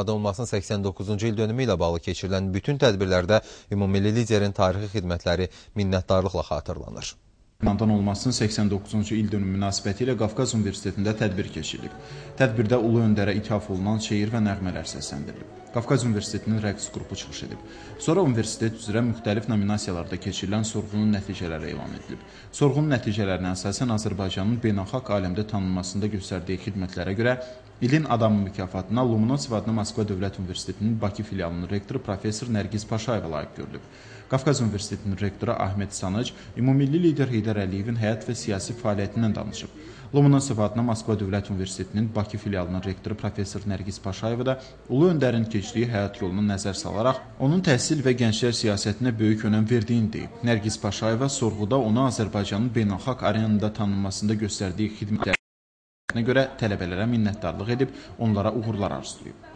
Adılmasının 89-cu il dönümü ilə bağlı keçirilən bütün tədbirlərdə ümummilli liderin tarixi xidmətləri minnətdarlıqla xatırlanır. Anadan olmasının 89-cu il dönümü münasibəti ilə Qafqaz Universitetində tədbir keçirilib. Tədbirdə ulu öndərə ithaf olunan şeir və nəğmələr səsləndirilib. Qafqaz Universitetinin rəqs qrupu çıxış edib. Sonra universitet üzrə müxtəlif nominasiyalarda keçirilən sorğunun nəticələri elan edilib. Sorğunun nəticələrinə əsasən Azərbaycanın beynəlxalq aləmdə tanınmasında göstərdiyi xidmətlərə görə İlin adamı mükafatına Lomonosov adına Moskva Dövlət Universitetinin Bakı filialının rektoru professor Nərgiz Paşayeva layiq görülüb. Qafqaz Universitetinin rektoru Ahmet Sanıc ümummilli lider Heydər Əliyevin həyat və siyasi fəaliyyətindən danışıb. Lomonosov adına Moskva Dövlət Universitetinin Bakı filialının rektoru professor Nərgiz Paşayeva da Ulu Öndərin keçdiyi həyat yolunu nəzər salaraq onun təhsil və gənclər siyasətinə böyük önəm verdiyini deyib. Nərgiz Paşayeva sorğuda onu Azərbaycanın beynəlxalq arenada tanınmasında göstərdiyi xidmətlər görə tələbələrə minnətdarlıq edib, onlara uğurlar arzulayıb.